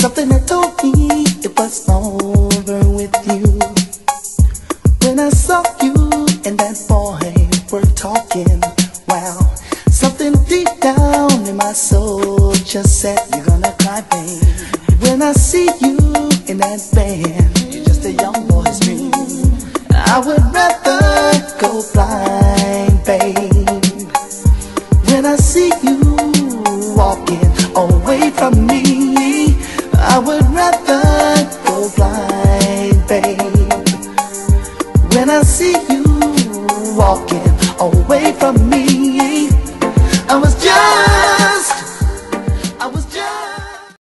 Something that told me it was over with you. When I saw you and that boy were talking Wow, something deep down in my soul just said You're gonna cry, babe. When I see you in that band You're just a young boy's dream. I would rather go blind, babe. When I see you walking away I see you walking away from me.